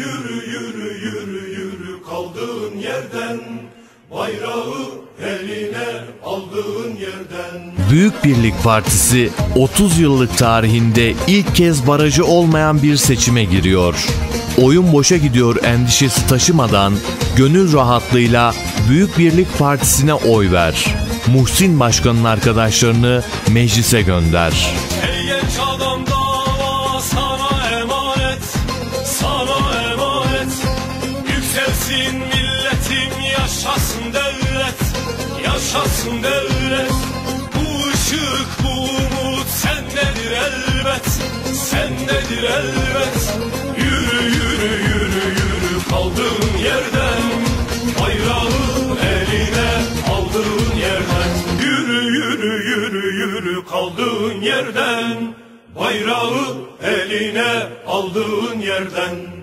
Yürü yürü yürü yürü kaldığın yerden Bayrağı eline aldığın yerden Büyük Birlik Partisi 30 yıllık tarihinde ilk kez barajı olmayan bir seçime giriyor. Oyun boşa gidiyor endişesi taşımadan gönül rahatlığıyla Büyük Birlik Partisi'ne oy ver. Muhsin Başkan'ın arkadaşlarını meclise gönder. Ey genç adam Yükselsin milletim yaşasın devlet Yaşasın devlet. Bu ışık bu umut sendedir elbet Sendedir elbet. Yürü yürü yürü yürü kaldığın yerden Bayrağı eline aldığın yerden. Yürü yürü yürü yürü kaldığın yerden Bayrağı eline aldığın yerden